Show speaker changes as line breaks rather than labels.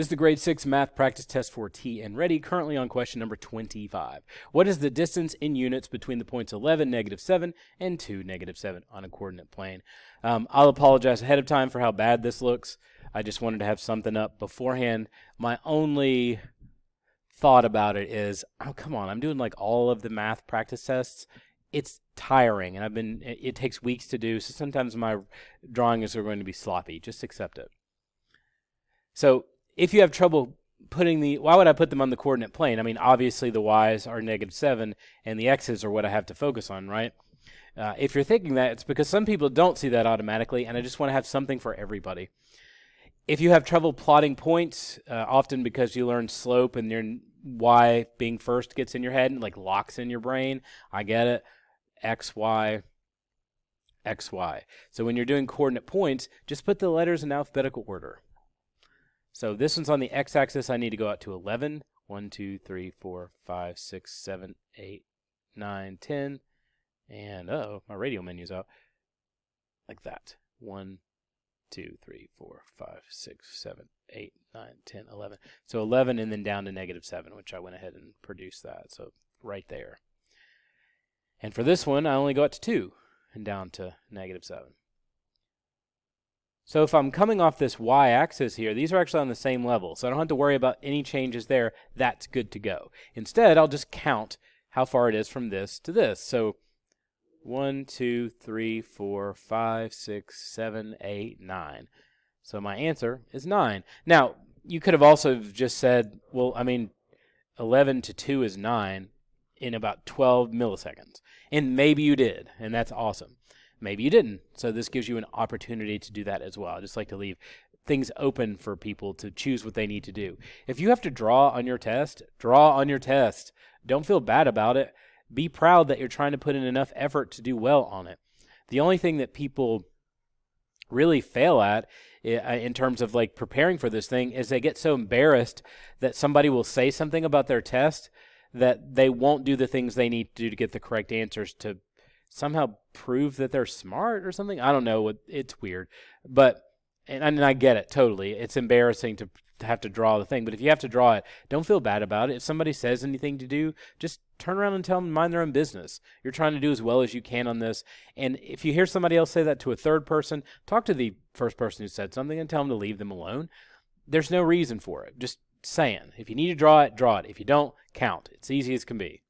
This is the grade 6 math practice test for TNReady, currently on question number 25. What is the distance in units between the points 11, negative 7, and 2, negative 7 on a coordinate plane? Um, I'll apologize ahead of time for how bad this looks. I just wanted to have something up beforehand. My only thought about it is, oh, come on, I'm doing like all of the math practice tests. It's tiring, and I've been, it, it takes weeks to do, so sometimes my drawings are going to be sloppy. Just accept it. So if you have trouble putting the why would I put them on the coordinate plane? I mean, obviously the y's are negative seven and the x's are what I have to focus on, right? Uh, if you're thinking that, it's because some people don't see that automatically, and I just want to have something for everybody. If you have trouble plotting points, uh, often because you learn slope and your y being first gets in your head and like locks in your brain, I get it. X, Y, X, Y. So when you're doing coordinate points, just put the letters in alphabetical order. So this one's on the x-axis. I need to go out to 11. 1, 2, 3, 4, 5, 6, 7, 8, 9, 10. And, uh oh my radial menu's out. Like that. 1, 2, 3, 4, 5, 6, 7, 8, 9, 10, 11. So 11 and then down to negative 7, which I went ahead and produced that. So right there. And for this one, I only go up to 2 and down to negative 7. So if I'm coming off this y-axis here, these are actually on the same level. So I don't have to worry about any changes there. That's good to go. Instead, I'll just count how far it is from this to this. So 1, 2, 3, 4, 5, 6, 7, 8, 9. So my answer is 9. Now, you could have also just said, well, I mean, 11 to 2 is 9 in about 12 milliseconds. And maybe you did, and that's awesome. Maybe you didn't. So this gives you an opportunity to do that as well. I just like to leave things open for people to choose what they need to do. If you have to draw on your test, draw on your test. Don't feel bad about it. Be proud that you're trying to put in enough effort to do well on it. The only thing that people really fail at uh, in terms of like preparing for this thing is they get so embarrassed that somebody will say something about their test that they won't do the things they need to do to get the correct answers to somehow prove that they're smart or something. I don't know. It's weird, but and, and I get it totally. It's embarrassing to, have to draw the thing, but if you have to draw it, don't feel bad about it. If somebody says anything to do, just turn around and tell them mind their own business. You're trying to do as well as you can on this, and if you hear somebody else say that to a third person, talk to the first person who said something and tell them to leave them alone. There's no reason for it. Just saying. If you need to draw it, draw it. If you don't, count. It's easy as can be.